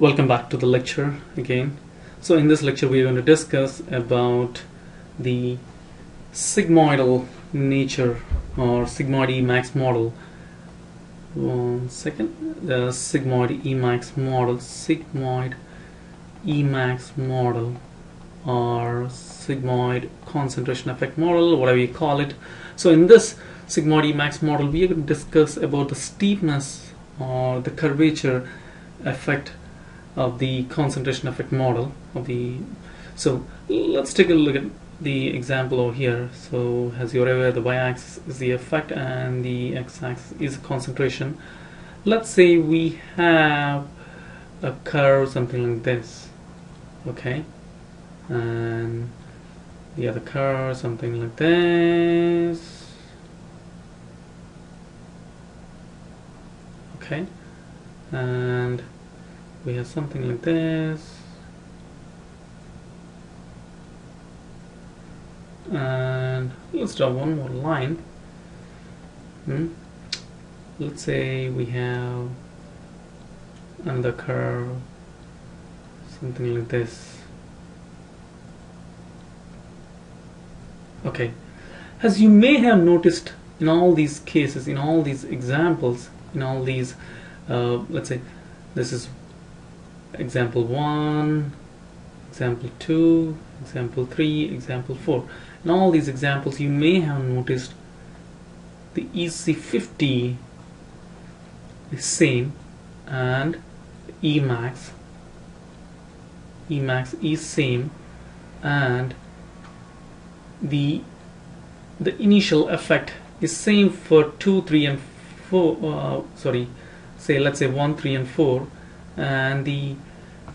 Welcome back to the lecture again. So in this lecture we are going to discuss about the sigmoidal nature or sigmoid Emax model. One second, the sigmoid Emax model, sigmoid Emax model or sigmoid concentration effect model, whatever you call it. So in this sigmoid Emax model we are going to discuss about the steepness or the curvature effect of the concentration effect model of the so let's take a look at the example over here. So as you're aware the y-axis is the effect and the x-axis is concentration. Let's say we have a curve something like this okay? And the other curve something like this. Okay? And we have something like this. And let's draw one more line. Hmm. let's say we have another curve something like this. Okay. As you may have noticed in all these cases in all these examples in all these uh, let's say this is example 1 example 2 example 3 example 4 in all these examples you may have noticed the EC50 is same and Emax Emax is same and the the initial effect is same for 2 3 and 4 uh, sorry say let's say 1 3 and 4 and the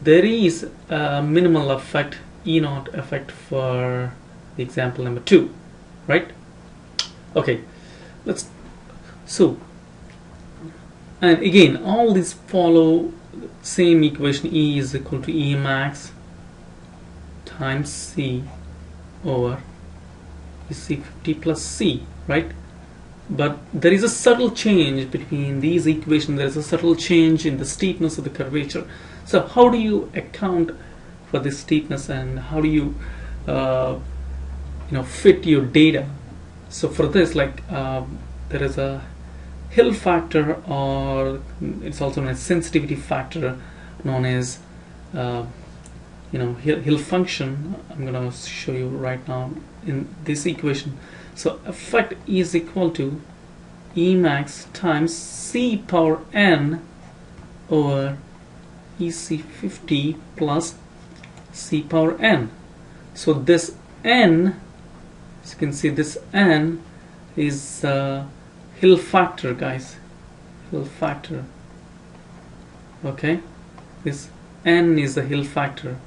there is a minimal effect E naught effect for the example number two right? Okay let's so and again all these follow same equation E is equal to E max times C over EC50 plus C right but there is a subtle change between these equations. There is a subtle change in the steepness of the curvature. So how do you account for this steepness and how do you uh, you know fit your data? So for this like um, there is a Hill factor or it's also known as sensitivity factor known as uh, you know Hill, Hill function. I'm gonna show you right now in this equation so effect is equal to Emax times C power n over EC50 plus C power n. So this n, as you can see this n is uh, Hill factor guys, Hill factor. Okay, this n is the Hill factor.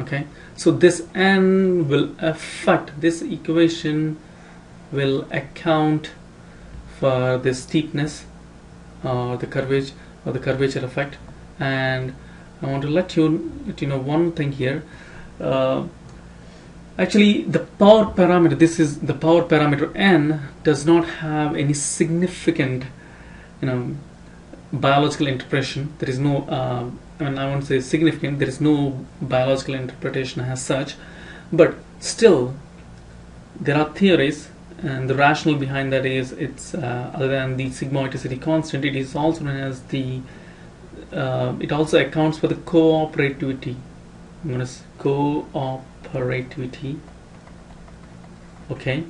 Okay, so this n will affect this equation will account for the steepness or the curvature or the curvature effect. And I want to let you let you know one thing here. Uh, actually the power parameter this is the power parameter n does not have any significant you know biological interpretation. There is no uh, I mean I won't say significant there is no biological interpretation as such. But still there are theories and the rationale behind that is it's uh, other than the sigmoidicity constant it is also known as the uh, it also accounts for the cooperativity. I'm going to cooperativity. Okay?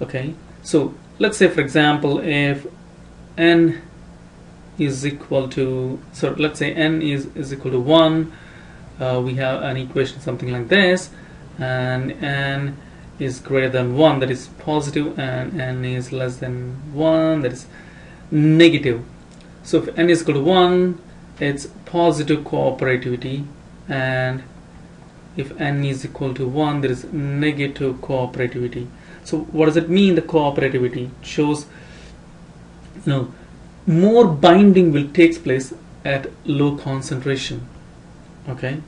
Okay. So let's say for example if n is equal to so let's say n is, is equal to 1 uh, we have an equation something like this and n is greater than 1 that is positive and n is less than 1 that is negative. So if n is equal to 1 it's positive cooperativity and if n is equal to 1 there is negative cooperativity. So what does it mean the cooperativity? It shows you know more binding will takes place at low concentration okay?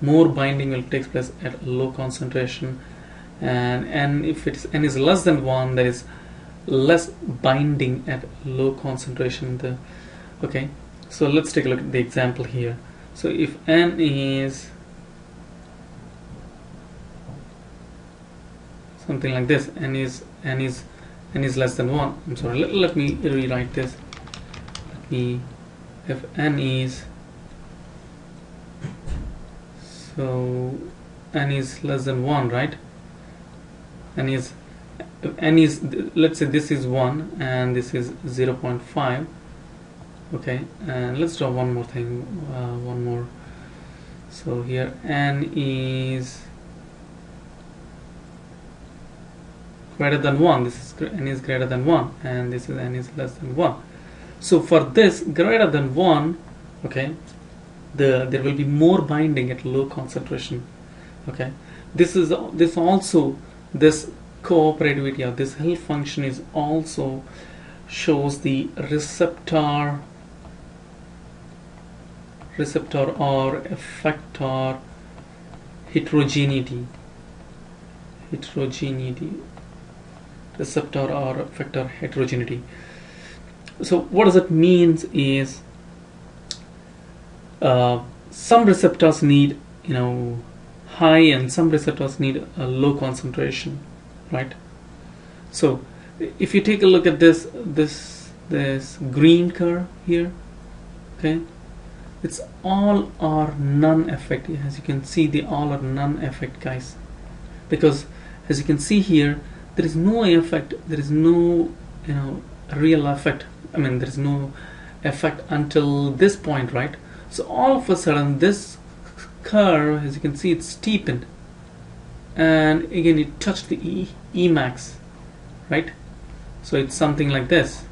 More binding will takes place at low concentration and and if it's n is less than 1 there is less binding at low concentration the okay? So let's take a look at the example here. So if n is something like this n is n is n is less than 1 I'm sorry let, let me rewrite this. Let me if n is so n is less than 1 right n is n is let's say this is 1 and this is 0 0.5 okay? And let's draw one more thing uh, one more. So here n is greater than 1 this is n is greater than 1 and this is n is less than 1 so for this greater than 1 okay the there will be more binding at low concentration okay? This is this also this cooperativity of this Hill function is also shows the receptor receptor or effector heterogeneity heterogeneity receptor or effector heterogeneity. So what does it means is uh, some receptors need you know high and some receptors need a low concentration right? So if you take a look at this this this green curve here okay it's all or none effect. As you can see the all or none effect guys. Because as you can see here there is no effect there is no you know real effect. I mean there is no effect until this point right? So all of a sudden this curve as you can see it's steepened. And again it touched the e max, right? So it's something like this.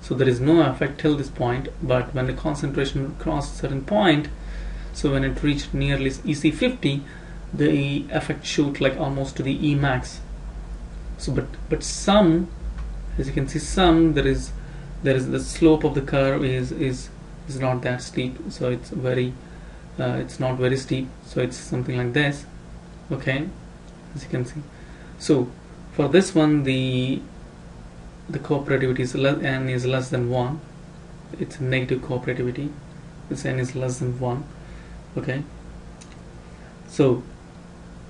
So there is no effect till this point but when the concentration crosses a certain point so when it reached nearly EC50 the effect shoot like almost to the Emax. So but but some as you can see some there is there is the slope of the curve is is is not that steep. So it's very uh, it's not very steep so it's something like this okay as you can see. So for this one the the cooperativity is less, n is less than 1 it's negative cooperativity. This n is less than 1 okay. So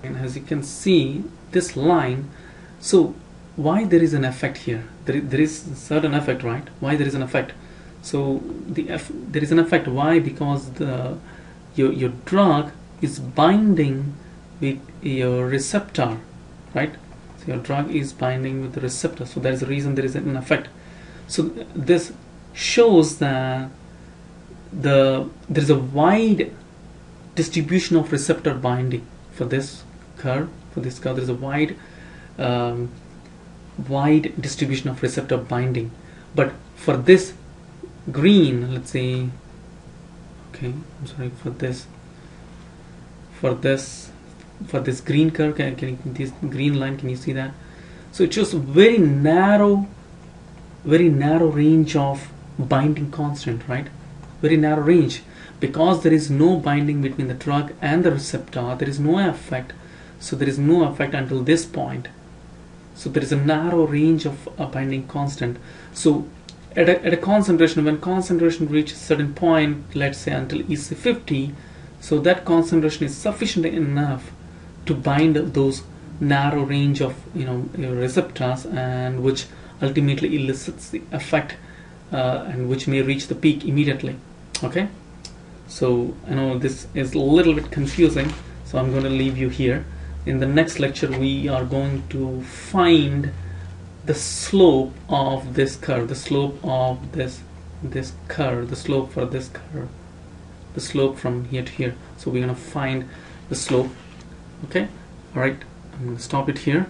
and as you can see this line so why there is an effect here? There, there is certain effect right? Why there is an effect? So the F, there is an effect. Why? Because the your, your drug is binding with your receptor right? So your drug is binding with the receptor. So that is the reason there is an effect. So this shows that the there is a wide distribution of receptor binding for this curve for this curve. There is a wide um, wide distribution of receptor binding. But for this green let's say okay I'm sorry for this for this for this green curve can, can this green line can you see that? So it shows very narrow very narrow range of binding constant right? Very narrow range. Because there is no binding between the drug and the receptor there is no effect. So there is no effect until this point. So there is a narrow range of a binding constant. So at a, at a concentration when concentration reaches certain point let's say until EC50 so that concentration is sufficient enough to bind those narrow range of you know receptors and which ultimately elicits the effect uh, and which may reach the peak immediately okay? So I know this is a little bit confusing so I'm going to leave you here. In the next lecture we are going to find the slope of this curve the slope of this this curve the slope for this curve the slope from here to here. So we're going to find the slope okay? All right I'm to stop it here